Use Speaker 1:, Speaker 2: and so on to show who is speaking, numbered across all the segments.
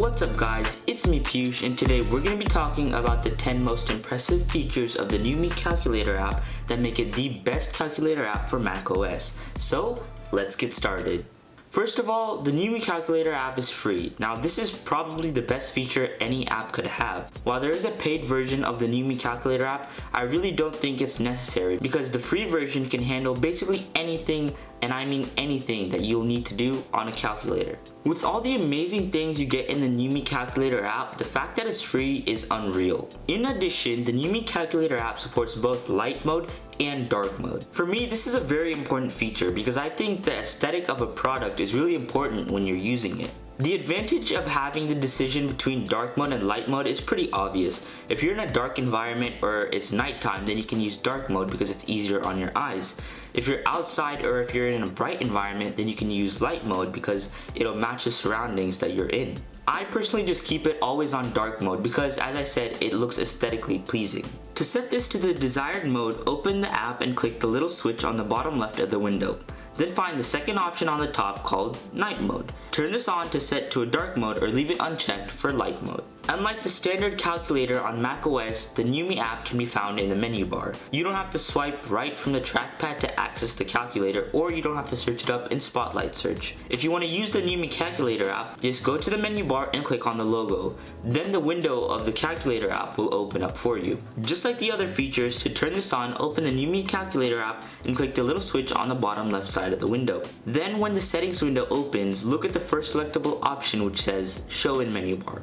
Speaker 1: What's up guys, it's me Piyush and today we're going to be talking about the 10 most impressive features of the Numi Calculator app that make it the best calculator app for macOS. So, let's get started. First of all, the Numi Calculator app is free. Now this is probably the best feature any app could have. While there is a paid version of the Numi Calculator app, I really don't think it's necessary because the free version can handle basically anything and I mean anything that you'll need to do on a calculator. With all the amazing things you get in the Numi Calculator app, the fact that it's free is unreal. In addition, the Numi Calculator app supports both light mode and dark mode. For me, this is a very important feature because I think the aesthetic of a product is really important when you're using it. The advantage of having the decision between dark mode and light mode is pretty obvious. If you're in a dark environment or it's nighttime, then you can use dark mode because it's easier on your eyes. If you're outside or if you're in a bright environment, then you can use light mode because it'll match the surroundings that you're in. I personally just keep it always on dark mode because as I said, it looks aesthetically pleasing. To set this to the desired mode, open the app and click the little switch on the bottom left of the window. Then find the second option on the top called night mode. Turn this on to set to a dark mode or leave it unchecked for light mode. Unlike the standard calculator on macOS, the NUMI app can be found in the menu bar. You don't have to swipe right from the trackpad to access the calculator or you don't have to search it up in Spotlight search. If you want to use the NUMI calculator app, just go to the menu bar and click on the logo. Then the window of the calculator app will open up for you. Just like the other features, to turn this on, open the NUMI calculator app and click the little switch on the bottom left side of the window. Then when the settings window opens, look at the first selectable option which says show in menu bar.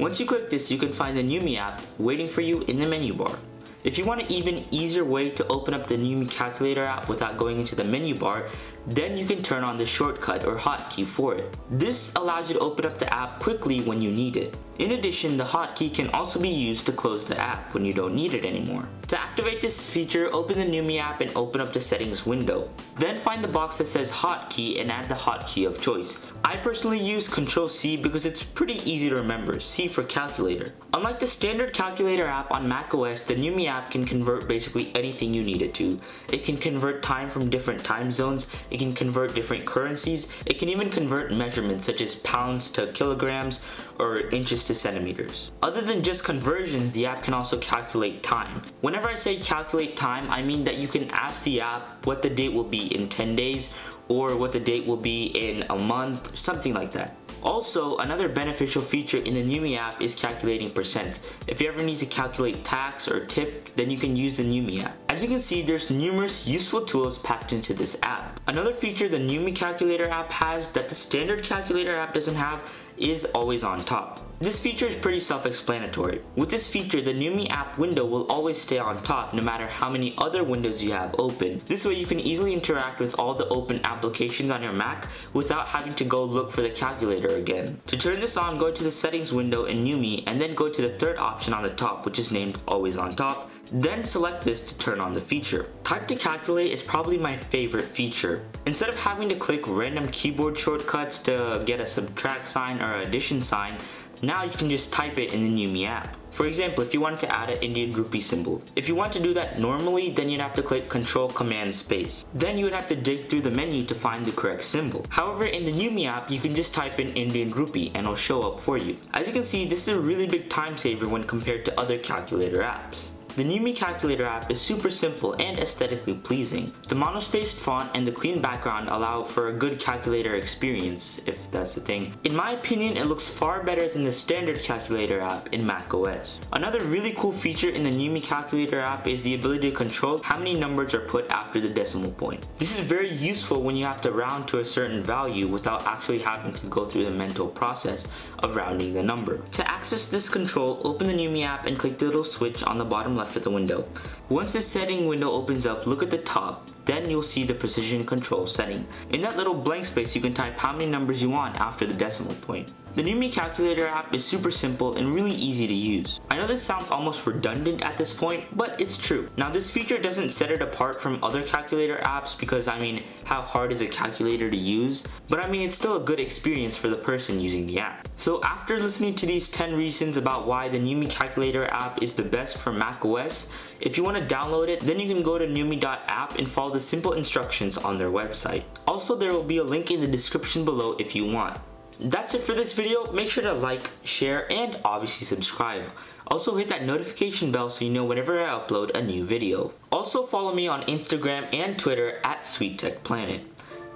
Speaker 1: Once you click this, you can find the Numi app waiting for you in the menu bar. If you want an even easier way to open up the Numi Calculator app without going into the menu bar, then you can turn on the shortcut or hotkey for it. This allows you to open up the app quickly when you need it. In addition, the hotkey can also be used to close the app when you don't need it anymore. To activate this feature, open the Numi app and open up the settings window. Then find the box that says hotkey and add the hotkey of choice. I personally use Control C because it's pretty easy to remember, C for calculator. Unlike the standard calculator app on macOS, the Numi app can convert basically anything you need it to. It can convert time from different time zones, it can convert different currencies, it can even convert measurements such as pounds to kilograms or inches to centimeters. Other than just conversions, the app can also calculate time. Whenever I say calculate time, I mean that you can ask the app what the date will be in 10 days or what the date will be in a month, something like that. Also, another beneficial feature in the Numi app is calculating percents. If you ever need to calculate tax or tip, then you can use the Numi app. As you can see, there's numerous useful tools packed into this app. Another feature the Numi Calculator app has that the standard calculator app doesn't have is always on top. This feature is pretty self-explanatory. With this feature, the Numi app window will always stay on top no matter how many other windows you have open. This way you can easily interact with all the open applications on your Mac without having to go look for the calculator again. To turn this on, go to the settings window in Numi and then go to the third option on the top which is named always on top. Then select this to turn on the feature. Type to calculate is probably my favorite feature. Instead of having to click random keyboard shortcuts to get a subtract sign or addition sign, now you can just type it in the Numi app. For example, if you wanted to add an Indian rupee symbol. If you want to do that normally, then you'd have to click Control Command Space. Then you would have to dig through the menu to find the correct symbol. However, in the Numi app, you can just type in Indian rupee and it'll show up for you. As you can see, this is a really big time saver when compared to other calculator apps. The Numi Calculator app is super simple and aesthetically pleasing. The monospaced font and the clean background allow for a good calculator experience, if that's the thing. In my opinion, it looks far better than the standard calculator app in macOS. Another really cool feature in the Numi Calculator app is the ability to control how many numbers are put after the decimal point. This is very useful when you have to round to a certain value without actually having to go through the mental process of rounding the number. To access this control, open the Numi app and click the little switch on the bottom left left of the window. Once the setting window opens up, look at the top. Then you'll see the precision control setting. In that little blank space, you can type how many numbers you want after the decimal point. The Numi Calculator app is super simple and really easy to use. I know this sounds almost redundant at this point, but it's true. Now this feature doesn't set it apart from other calculator apps because I mean, how hard is a calculator to use? But I mean, it's still a good experience for the person using the app. So after listening to these 10 reasons about why the Numi Calculator app is the best for macOS, if you want to download it, then you can go to Numi.app and follow the simple instructions on their website. Also, there will be a link in the description below if you want. That's it for this video. Make sure to like, share, and obviously subscribe. Also hit that notification bell so you know whenever I upload a new video. Also follow me on Instagram and Twitter at SweetTechPlanet.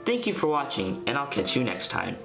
Speaker 1: Thank you for watching, and I'll catch you next time.